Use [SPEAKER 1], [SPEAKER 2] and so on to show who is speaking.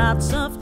[SPEAKER 1] lots of